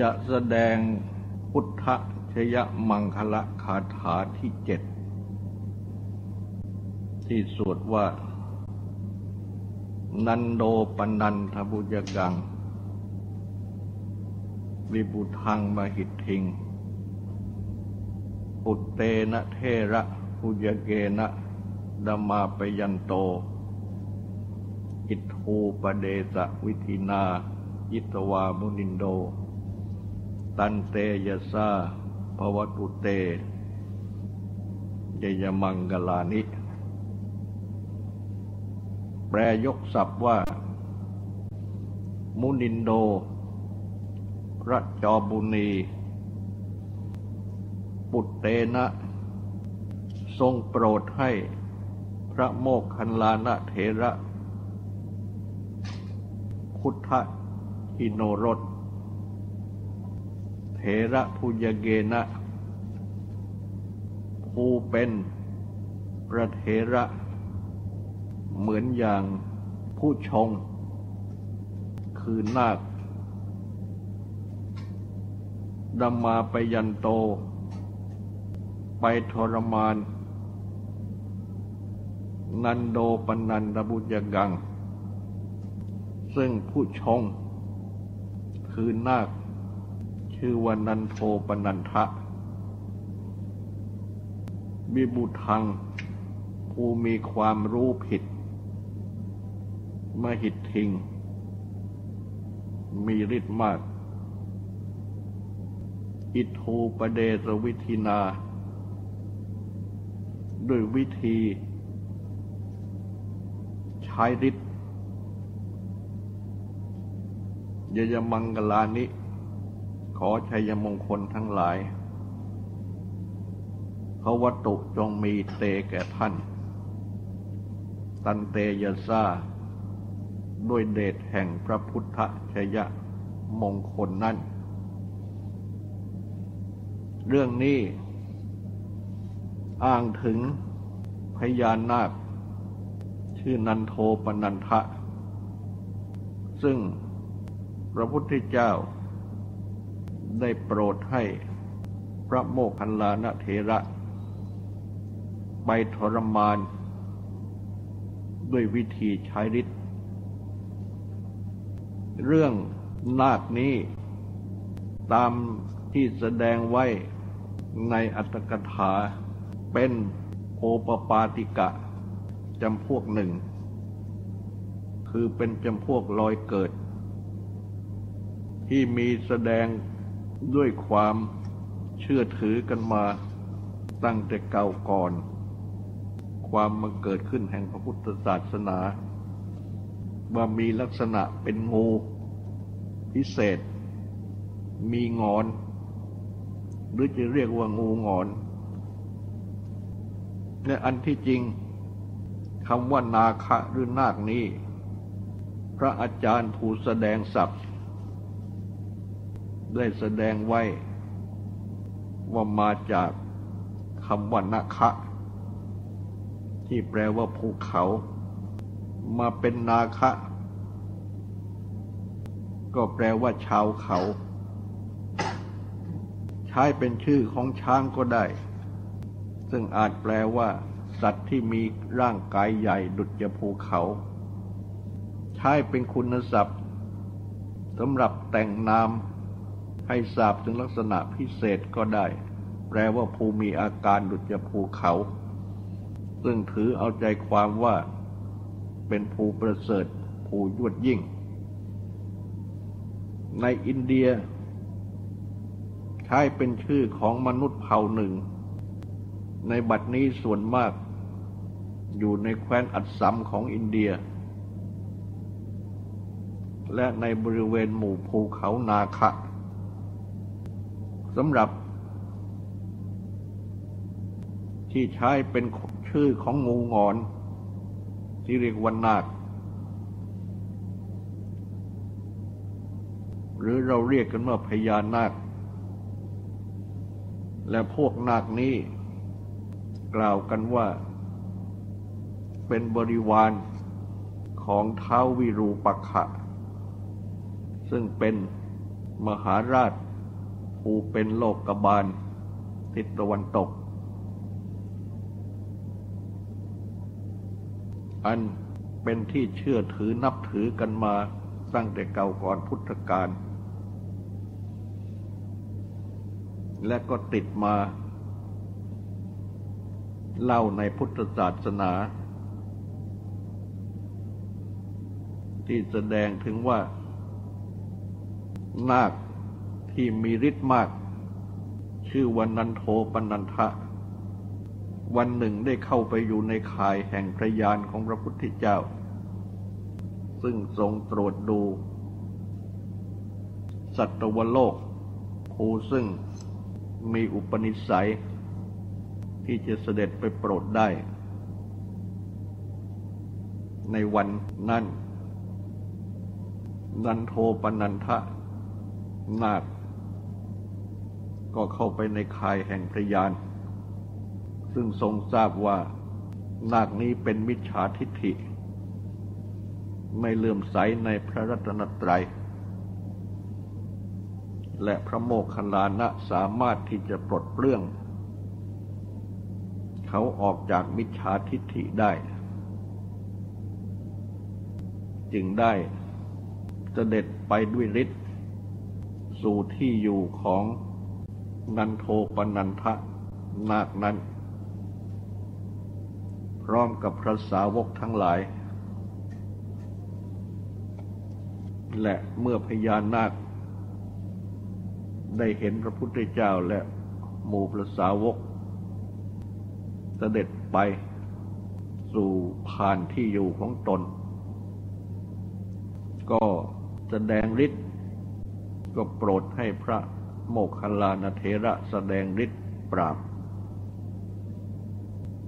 จะแสดงพุทธชยมังคละคาถาที่เจ็ด ที่สวดว่า นันโดปนันทบุญกัง วิบุทังมหิตทิง อุตเตนะเทระปุญเกนะดมาปยันโต อิทูปเดสะวิธินาอิตวามุนินโด ตันเตยสาภวตุเตยยมังกลานิ แปรยกศัพท์ว่า มุนินโด พระจอบุณี ปุตเตนะ ทรงโปรดให้พระโมกขันลานะเถระพุทธหิโนรส เถระพุยเกนะผู้เป็นพระเถระ เหมือนอย่างผู้ชง คือนาคดำมาไปยันโต ไปทรมาน นันโดปนันดบุญกัง ซึ่งผู้ชง คือนาค ชื่อว่านันโทปนันทะ บิบุทัง ผู้มีความรู้ผิด มหิตทิง มีฤทธิ์มาก อิทูปเดสวิธินา ด้วยวิธี ใช้ฤทธิ์ยยมังกลานิ ขอชัยมงคลทั้งหลายพระวัตุจงมีเตแก่ท่าน ตันเตยซาด้วยเดชแห่งพระพุทธชยมงคลนั้น เรื่องนี้ อ้างถึงพญานาค ชื่อนันโทปนันทะ ซึ่งพระพุทธเจ้า ได้โปรดให้พระโมคคัลลานเถระ ไปทรมาน ด้วยวิธีใช้ฤทธิ์เรื่องนาคนี้ตามที่แสดงไว้ในอัตถกถาเป็นโอปปาติกะจำพวกหนึ่ง คือเป็นจำพวกลอยเกิด ที่มีแสดง ด้วยความเชื่อถือกันมาตั้งแต่เก่าก่อน ความมาเกิดขึ้นแห่งพระพุทธศาสนาว่ามีลักษณะเป็นงูพิเศษ มีงอน หรือจะเรียกว่างูงอนในอันที่จริงคำว่านาคะหรือนาคนี้ พระอาจารย์ผู้แสดงศัพท์ ได้แสดงไว้ว่ามาจากคำว่านาคะ ที่แปลว่าภูเขา มาเป็นนาคะ ก็แปลว่าชาวเขา ใช้เป็นชื่อของช้างก็ได้ ซึ่งอาจแปลว่า สัตว์ที่มีร่างกายใหญ่ดุจจะภูเขา ใช้เป็นคุณศัพท์สำหรับแต่งนาม ให้ทราบถึงลักษณะพิเศษก็ได้ แปลว่าภูมีอาการดุจภูเขา ซึ่งถือเอาใจความว่า เป็นภูประเสริฐภูยวดยิ่ง ในอินเดีย ใช้เป็นชื่อของมนุษย์เผ่าหนึ่ง ในบัดนี้ส่วนมาก อยู่ในแคว้นอัดสมของอินเดียและในบริเวณหมู่ภูเขานาคะ สำหรับ ที่ใช้เป็นชื่อของงูงอน ที่เรียกวันนาคหรือเราเรียกกันว่าพญานาค และพวกนาคนี้ กล่าวกันว่า เป็นบริวารของเท้าวิรูปักขะ ซึ่งเป็นมหาราช ผู้เป็นโลกกบาล ทิศตะวันตก อันเป็นที่เชื่อถือนับถือกันมาตั้งแต่เก่าก่อนพุทธกาลและก็ติดมา เล่าในพุทธศาสนา ที่แสดงถึงว่า นาค ที่มีฤทธิ์มาก ชื่อวันนันโทปนันทะ วันหนึ่งได้เข้าไปอยู่ในข่ายแห่งพระยานของพระพุทธเจ้า ซึ่งทรงตรวจดู สัตวโลกผู้ซึ่งมีอุปนิสัย ที่จะเสด็จไปโปรดได้ ในวันนั้นนันโทปนันทะนาค ก็เข้าไปในคายแห่งพระยาน ซึ่งทรงทราบว่านาคนี้เป็นมิจฉาทิฏฐิ ไม่เลื่อมใสในพระรัตนตรัย และพระโมคคัลลานะสามารถที่จะปลดเปลื้อง เขาออกจากมิจฉาทิฏฐิได้ จึงได้เสด็จไปด้วยฤทธิ์สู่ที่อยู่ของ นันโทปนันทะนาคนั้น พร้อมกับพระสาวกทั้งหลาย และเมื่อพญานาค ได้เห็นพระพุทธเจ้าและหมู่พระสาวก เสด็จไปสู่ผ่านที่อยู่ของตน ก็แสดงฤทธิ์ก็โปรดให้พระ โมคคัลลานเทระแสดงฤทธิ์ปราบ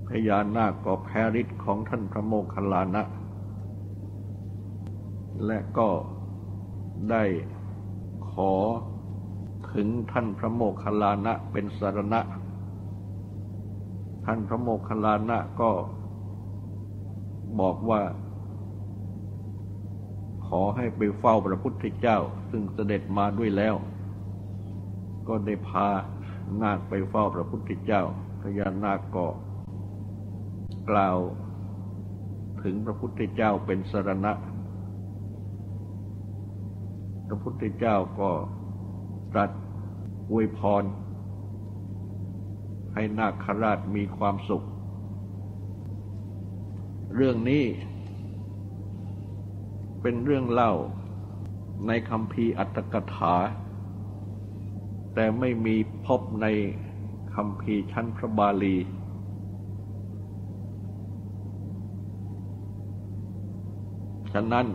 พญานาคก็แพ้ฤทธิ์ของท่านพระโมคคัลลานะ และก็ได้ขอถึงท่านพระโมคคัลลานะเป็นสารณะ ท่านพระโมคคัลลานะก็บอกว่า ขอให้ไปเฝ้าพระพุทธเจ้า ซึ่งเสด็จมาด้วยแล้ว ก็ได้พานาคไปเฝ้าพระพุทธเจ้าพญานาคก็กล่าวถึงพระพุทธเจ้าเป็นสารณะ พระพุทธเจ้าก็ตรัสอวยพร ให้นาคราชมีความสุข เรื่องนี้เป็นเรื่องเล่าในคำพีอัตถกถา แต่ไม่มีพบในคำพีชั้นพระบาลี ฉะนั้น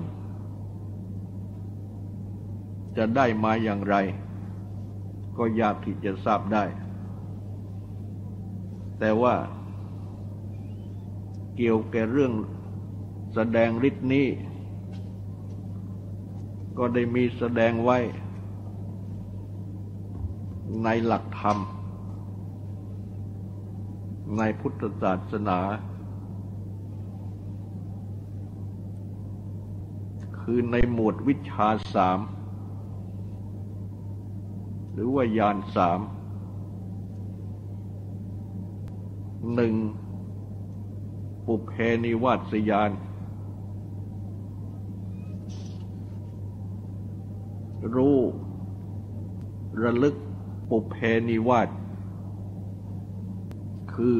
จะได้มาอย่างไร ก็ยากที่จะทราบได้ แต่ว่าเกี่ยวแก่เรื่องแสดงฤทธิ์นี้ ก็ได้มีแสดงไว้ ในหลักธรรม ในพุทธศาสนา คือในหมวดวิชาสาม หรือว่ายานสามหนึ่งปุเพนิวาสยาน รู้ระลึก ปุเพนิวาสคือ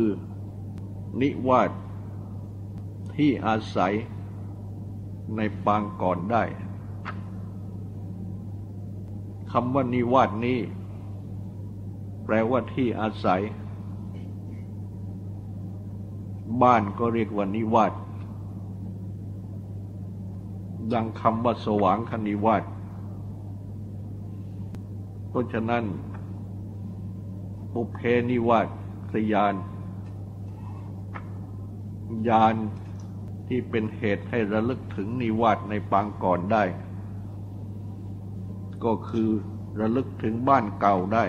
นิวาสที่อาศัยในปางก่อนได้คำว่านิวาสนี้ แปลว่าที่อาศัย บ้านก็เรียกว่านิวาสดังคำว่าสว่างคณิวาสเพราะฉะนั้น ปุเพนิวาสสยานยานที่เป็นเหตุให้ระลึกถึงนิวาสในปางก่อนได้ ก็คือระลึกถึงบ้านเก่าได้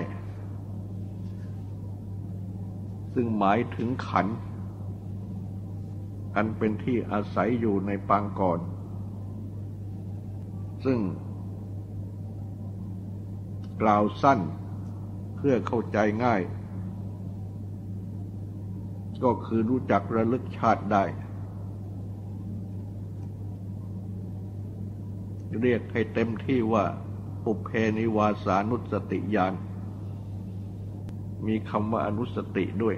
ซึ่งหมายถึงขัน อันเป็นที่อาศัยอยู่ในปางก่อน ซึ่งกล่าวสั้น พื่อเข้าใจง่าย ก็คือรู้จักระลึกชาติได้ เรียกให้เต็มที่ว่าปุเพนิวาสานุสติญาณมีคำว่าอนุสติด้วย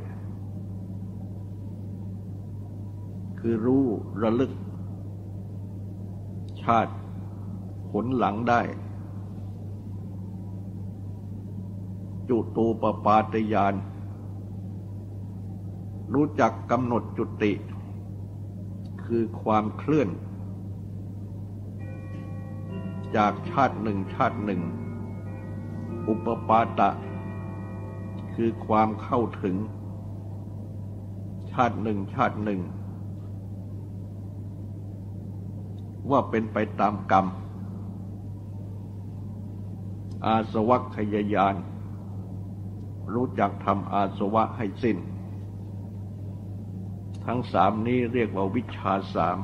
คือรู้ระลึก ชาติผลหลังได้ จุตูปปาตยาน รู้จักกำหนดจุติ คือความเคลื่อน จากชาติหนึ่งชาติหนึ่ง อุปปาตะ คือความเข้าถึง ชาติหนึ่งชาติหนึ่ง ว่าเป็นไปตามกรรมอาสวัคยายาน รู้จักทำอาสวะให้สิ้น ทั้งสามนี้เรียกว่าวิชาสาม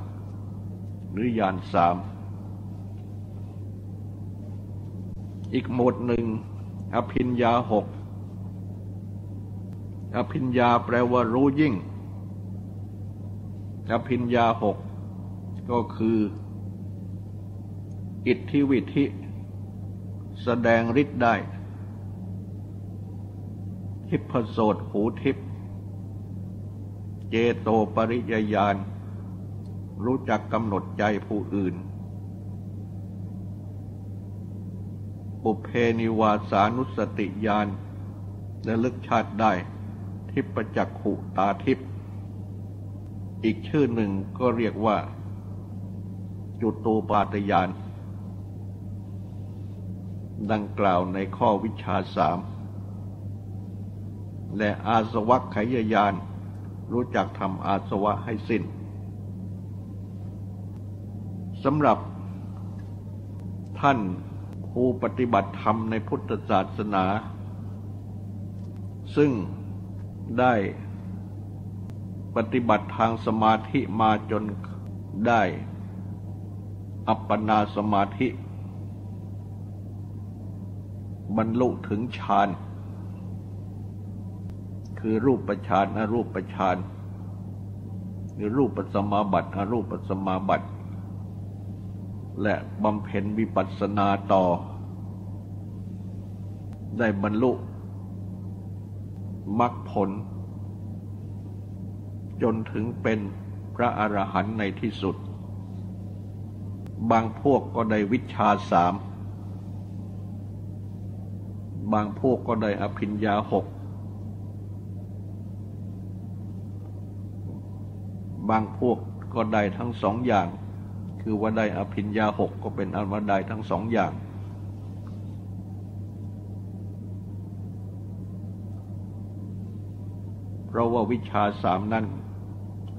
หรือยานสาม อีกหมวดหนึ่ง อภิญญาหก อภิญญาแปลว่ารู้ยิ่ง อภิญญาหกก็คือ อิทธิวิธิ แสดงฤทธิ์ได้ ทิพโสตหูทิพเจโตปริยญาณ รู้จักกำหนดใจผู้อื่น ปุเพนิวาสานุสติญาณและลึกชาติได้ ทิพจักขุตาทิพอีกชื่อหนึ่งก็เรียกว่า จุตูปาตยาน ดังกล่าวในข้อวิชาสาม และอาสวัคขยายานรู้จักทำอาสวะให้สิ้นสำหรับท่านผู้ปฏิบัติธรรมในพุทธศาสนา ซึ่งได้ปฏิบัติทางสมาธิมาจนได้อัปปนาสมาธิ บรรลุถึงฌาน คือรูปฌานอรูปฌานหรือรูปปัสมาบัติอรูปปัสมาบัติ และบำเพ็ญวิปัสสนาต่อ ได้บรรลุมรรคผล จนถึงเป็นพระอรหันต์ในที่สุด บางพวกก็ได้วิชาสาม บางพวกก็ได้อภิญญาหก บางพวกก็ได้ทั้งสองอย่าง คือว่าได้อภิญญาหกก็เป็นอันว่าได้ทั้งสองอย่าง เพราะว่าวิชาสามนั้น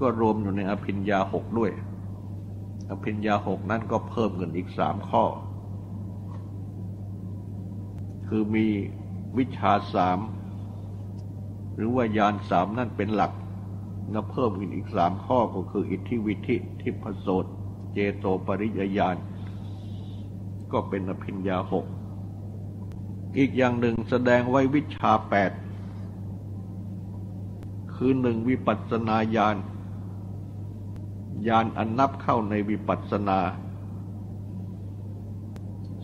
ก็รวมอยู่ในอภิญญาหกด้วย อภิญญาหกนั้นก็เพิ่มเงินอีกสามข้อ คือมีวิชาสามหรือว่ายานสามนั่นเป็นหลัก แล้วเพิ่มขึ้นอีกสามข้อก็คืออิทธิวิธิทิพโสตเจโตปริยญาณก็เป็นอภิญญาหก อีกอย่างหนึ่งแสดงไว้วิชาแปด คือหนึ่งวิปัสสนาญาณญาณอันนับเข้าในวิปัสสนา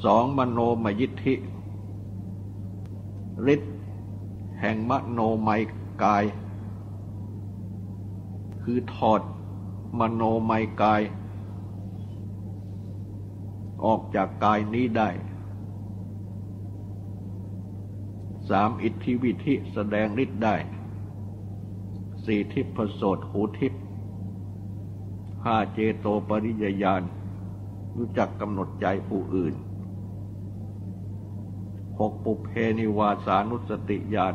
สองมโนมยิทธิฤทธิ์แห่งมโนมัยกาย คือถอดมโนมัยกาย ออกจากกายนี้ได้สามอิทธิวิธิแสดงฤทธิ์ได้สี่ทิพโสตหูทิพห้าเจโตปริยญาณรู้จักกำหนดใจผู้อื่นหกปุเพนิวาสานุสติญาณ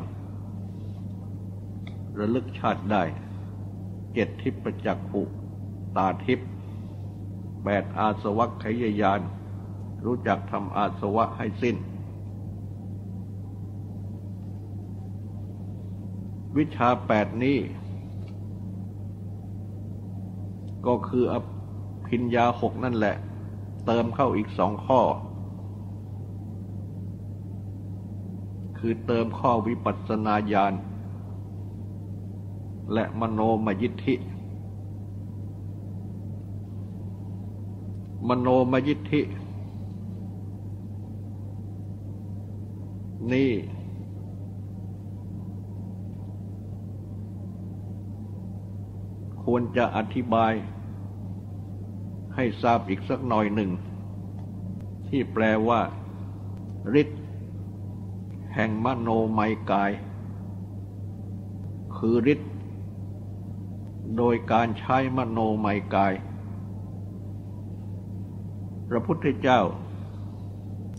ระลึกชาติได้ เจ็ดทิพจักขุ ตาทิพแปดอาสวัคขยญาณรู้จักทำอาสวะให้สิ้น วิชาแปดนี้ ก็คืออภิญญาหกนั่นแหละ เติมเข้าอีกสองข้อ คือเติมข้อวิปัสสนาญาณ และมโนมยิทธิ มโนมยิทธิ นี่ ควรจะอธิบายให้ทราบอีกสักหน่อยหนึ่ง ที่แปลว่าฤทธิ์แห่งมโนไมกาย คือฤทธิ์ โดยการใช้มโนไมกาย พระพุทธเจ้า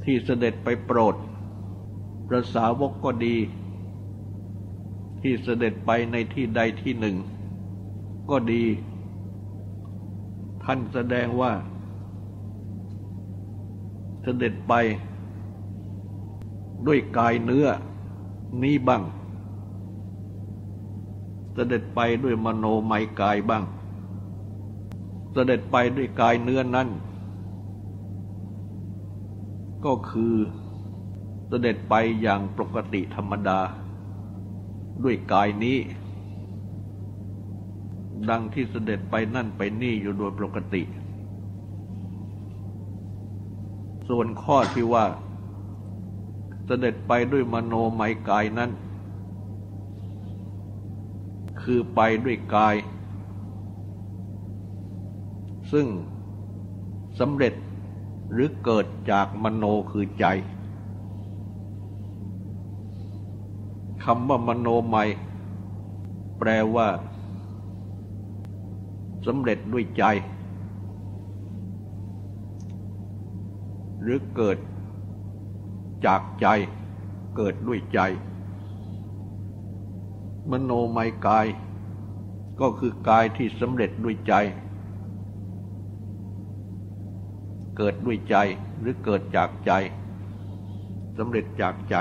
ที่เสด็จไปโปรดพระสาวกก็ดี ที่เสด็จไปในที่ใดที่หนึ่ง ก็ดี ท่านแสดงว่า เสด็จไปด้วยกายเนื้อนี้บ้าง เสด็จไปด้วยมโนไมกายบ้าง เสด็จไปด้วยกายเนื้อนั้น ก็คือเสด็จไปอย่างปกติธรรมดา ด้วยกายนี้ ดังที่เสด็จไปนั่นไปนี่อยู่โดยปกติ ส่วนข้อที่ว่า เสด็จไปด้วยมโนไมกายนั้น คือไปด้วยกาย ซึ่งสำเร็จหรือเกิดจากมโนคือใจคำว่ามโนไมแปลว่าสำเร็จด้วยใจ หรือเกิดจากใจ เกิดด้วยใจ มโนไมกาย ก็คือกายที่สำเร็จด้วยใจ เกิดด้วยใจหรือเกิดจากใจสำเร็จจากใจ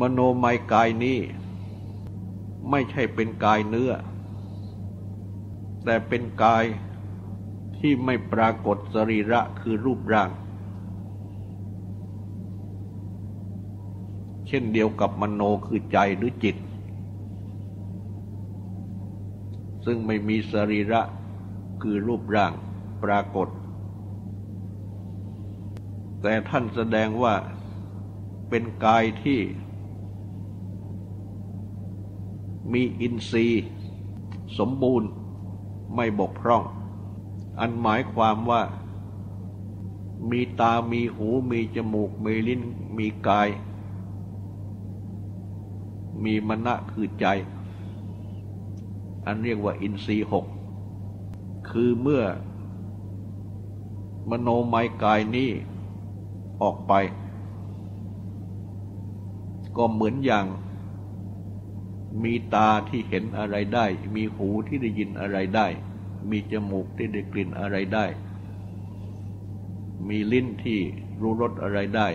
มโนไมกายนี้ไม่ใช่เป็นกายเนื้อ แต่เป็นกายที่ไม่ปรากฏสรีระคือรูปร่าง เช่นเดียวกับมโนคือใจหรือจิต ซึ่งไม่มีสรีระคือรูปร่างปรากฏ แต่ท่านแสดงว่าเป็นกายที่ มีอินทรีย์สมบูรณ์ไม่บกพร่อง อันหมายความว่ามีตา มีหู มีจมูก มีลิ้น มีกาย มีมณะคือใจ อันเรียกว่าอินทรีย์หก คือเมื่อมโนไมกายนี้ออกไป ก็เหมือนอย่างมีตาที่เห็นอะไรได้ มีหูที่ได้ยินอะไรได้ มีจมูกที่ได้กลิ่นอะไรได้ มีลิ้นที่รู้รสอะไรได้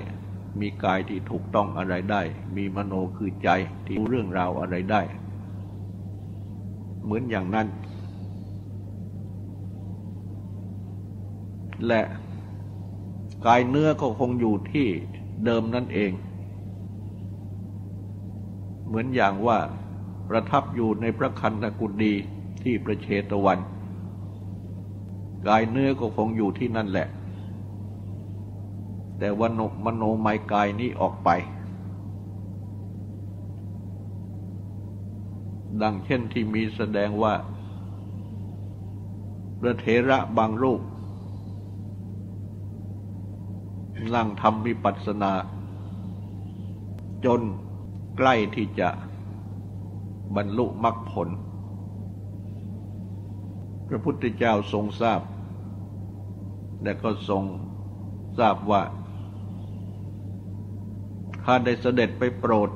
มีกายที่ถูกต้องอะไรได้ มีมโนคือใจที่รู้เรื่องราวอะไรได้ เหมือนอย่างนั้น และกายเนื้อก็คงอยู่ที่เดิมนั่นเอง เหมือนอย่างว่าประทับอยู่ในพระคันธกุฎีที่ประเชตวัน กายเนื้อก็คงอยู่ที่นั่นแหละ แต่วันมโนไมกายนี้ออกไป ดังเช่นที่มีแสดงว่า พระเถระบางรูป นั่งทำวิปัสสนา จนใกล้ที่จะบรรลุมรรคผล พระพุทธเจ้าทรงทราบ และก็ทรงทราบว่า ข้าได้เสด็จไปโปรด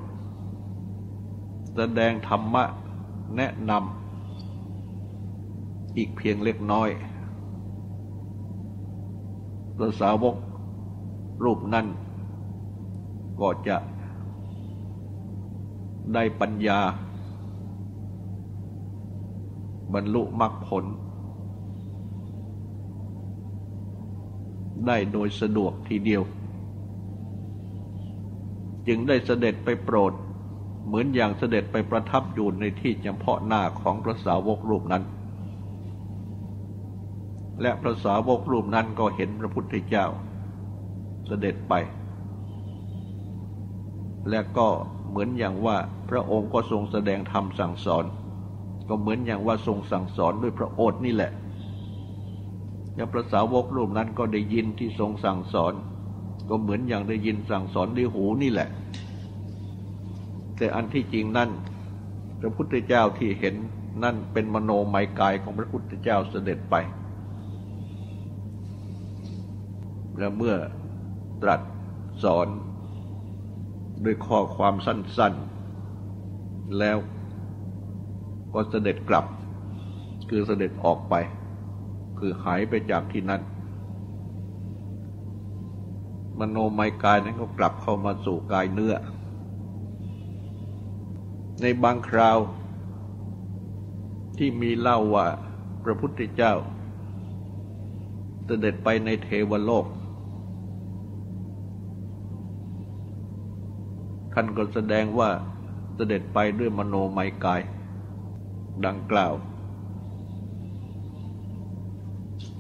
แสดงธรรมะแนะนำอีกเพียงเล็กน้อยพระสาวกรูปนั้น ก็จะได้ปัญญา บรรลุมรรคผล ได้โดยสะดวกทีเดียว จึงได้เสด็จไปโปรด เหมือนอย่างเสด็จไปประทับอยู่ในที่เฉพาะหน้าของพระสาวกรูปนั้น และพระสาวกรูปนั้นก็เห็นพระพุทธเจ้า เสด็จไป และก็เหมือนอย่างว่าพระองค์ก็ทรงแสดงธรรมสั่งสอน ก็เหมือนอย่างว่าทรงสั่งสอนด้วยพระโอษฐ์นี่แหละแล้วพระสาวกรูปนั้นก็ได้ยินที่ทรงสั่งสอน ก็เหมือนอย่างได้ยินสั่งสอนด้วยหูนี่แหละ แต่อันที่จริงนั่น พระพุทธเจ้าที่เห็นนั่นเป็นมโนมัยกายของพระพุทธเจ้าเสด็จไป และเมื่อตรัสสอนด้วยข้อความสั้น ๆ แล้วก็เสด็จกลับ คือเสด็จออกไป คือหายไปจากที่นั้น มโนมัยกายนั้นก็กลับเข้ามาสู่กายเนื้อ ในบางคราวที่มีเล่าว่าพระพุทธเจ้าเสด็จไปในเทวโลก ท่านก็แสดงว่าเสด็จไปด้วยมโนมัยกาย ดังกล่าว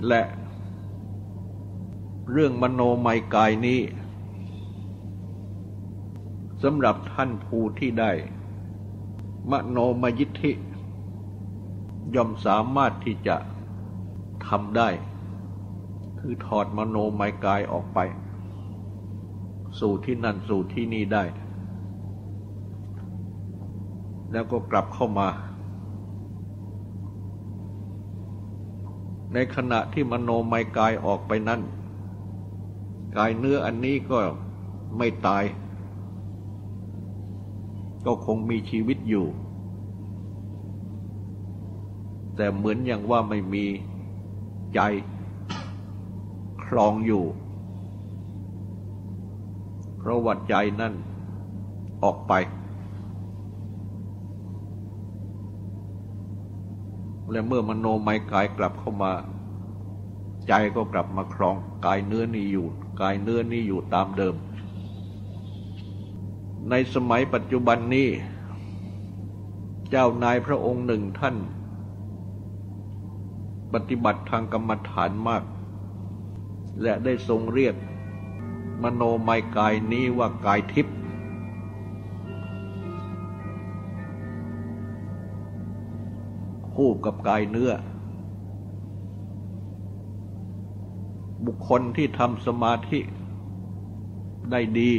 และ เรื่องมโนมัยกายนี้สำหรับท่านผู้ที่ได้ มโนมยิทธิ ย่อมสามารถที่จะทำได้ คือถอดมโนมัยกายออกไป สู่ที่นั่นสู่ที่นี่ได้ แล้วก็กลับเข้ามา ในขณะที่มโนมัยกายออกไปนั้น กายเนื้ออันนี้ก็ไม่ตาย ก็คงมีชีวิตอยู่ แต่เหมือนอย่างว่าไม่มีใจคลองอยู่ เพราะวัดใจนั่นออกไป และเมื่อมโนมัยกายกลับเข้ามา ใจก็กลับมาครองกายเนื้อนี้อยู่ กายเนื้อนี้อยู่ตามเดิม ในสมัยปัจจุบันนี้ เจ้านายพระองค์หนึ่งท่าน ปฏิบัติทางกรรมฐานมาก และได้ทรงเรียกมโนมัยกายนี้ว่ากายทิพย์คู่กับกายเนื้อ บุคคลที่ทำสมาธิได้ดี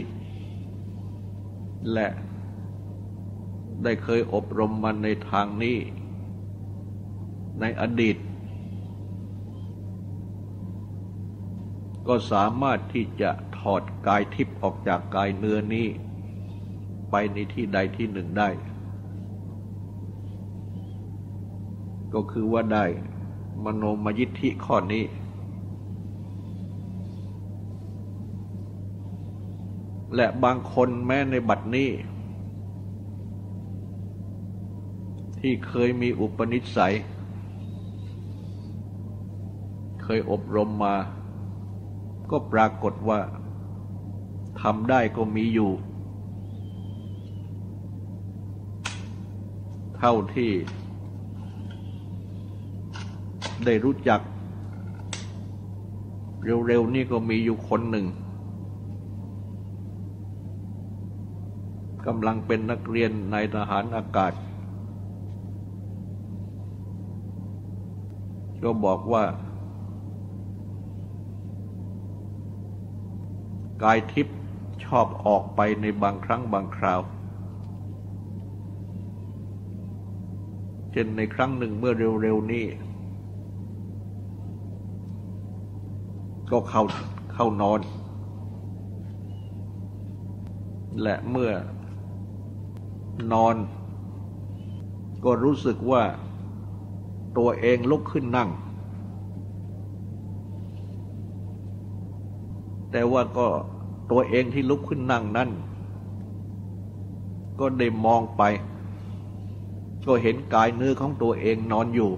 และได้เคยอบรมมันในทางนี้ ในอดีต ก็สามารถที่จะถอดกายทิพย์ออกจากกายเนื้อนี้ ไปในที่ใดที่หนึ่งได้ ก็คือว่าได้มโนมยิทธิข้อนี้ และบางคนแม้ในบัดนี้ ที่เคยมีอุปนิสัย เคยอบรมมา ก็ปรากฏว่าทำได้ก็มีอยู่ เท่าที่ ได้รู้จัก เร็วๆนี่ก็มีอยู่คนหนึ่ง กำลังเป็นนักเรียนในทหารอากาศ ก็บอกว่า กายทิพย์ชอบออกไปในบางครั้งบางคราว เช่นในครั้งหนึ่งเมื่อเร็วๆนี้ ก็เข้าเข้านอน และเมื่อ นอน ก็รู้สึกว่าตัวเองลุกขึ้นนั่ง แต่ว่าก็ตัวเองที่ลุกขึ้นนั่งนั้นก็ได้มองไป ก็เห็นกายเนื้อของตัวเองนอนอยู่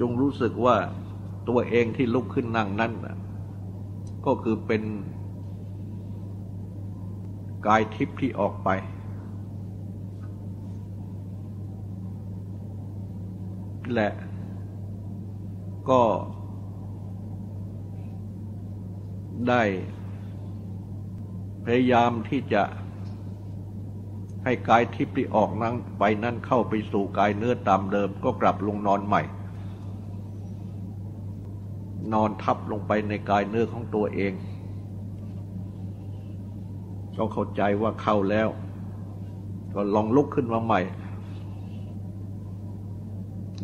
จงรู้สึกว่าตัวเองที่ลุกขึ้นนั่งนั้นก็คือเป็น กายทิพย์ที่ออกไป และก็ได้พยายามที่จะให้กายทิพย์ที่ออกนั้นไปนั้นเข้าไปสู่กายเนื้อตามเดิม ก็กลับลงนอนใหม่ นอนทับลงไปในกายเนื้อของตัวเอง ก็เข้าใจว่าเข้าแล้ว ก็ลองลุกขึ้นมาใหม่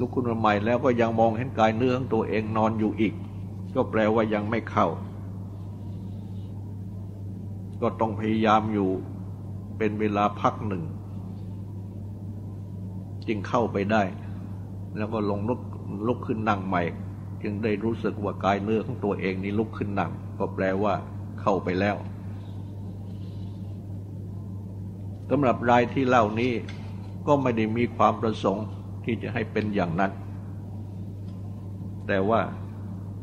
ลุกขึ้นมาใหม่แล้วก็ยังมองเห็นกายเนื้อของตัวเองนอนอยู่อีก ก็แปลว่ายังไม่เข้า ก็ต้องพยายามอยู่เป็นเวลาพักหนึ่ง จึงเข้าไปได้ แล้วก็ลงลุกลุกขึ้นนั่งใหม่ จึงได้รู้สึกว่ากายเนื้อของตัวเองนี้ลุกขึ้นนั่ง ก็แปลว่าเข้าไปแล้ว สำหรับรายที่เล่านี้ก็ไม่ได้มีความประสงค์ที่จะให้เป็นอย่างนั้น แต่ว่า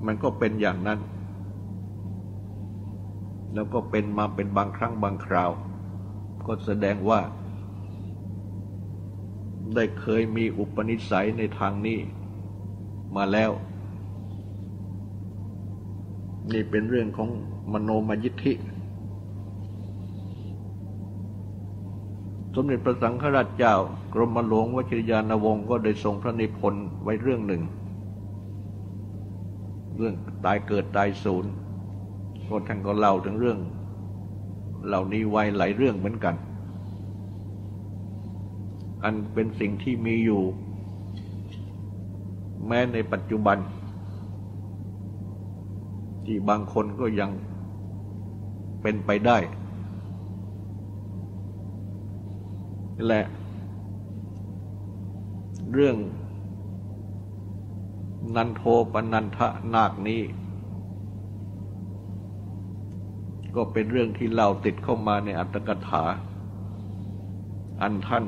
มันก็เป็นอย่างนั้น แล้วก็เป็นมาเป็นบางครั้งบางคราว ก็แสดงว่า ได้เคยมีอุปนิสัยในทางนี้มาแล้ว นี่เป็นเรื่องของมโนมยิทธิ สมเด็จพระสังฆราชเจ้ากรมหลวงวชิรยานวงศ์ก็ได้ทรงพระนิพนธ์ไว้เรื่องหนึ่ง เรื่องตายเกิดตายสูญก็ท่านก็เล่าถึงเรื่อง เหล่านี้ไว้หลายเรื่องเหมือนกัน อันเป็นสิ่งที่มีอยู่ แม้ในปัจจุบัน ที่บางคนก็ยังเป็นไปได้ และเรื่องนันโทปนันทะนาคนี้ ก็เป็นเรื่องที่เราติดเข้ามาในอัตถกถา อันท่าน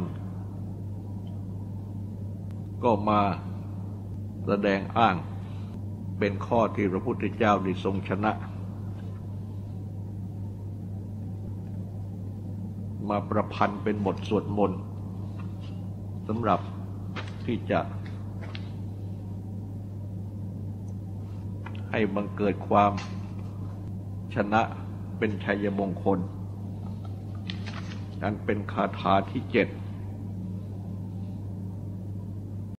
ก็มาแสดงอ้างเป็นข้อที่พระพุทธเจ้าได้ทรงชนะ มาประพันธ์เป็นบทสวดมนต์สำหรับที่จะให้บังเกิดความชนะเป็นชัยมงคล นั้นเป็นคาถาที่เจ็ด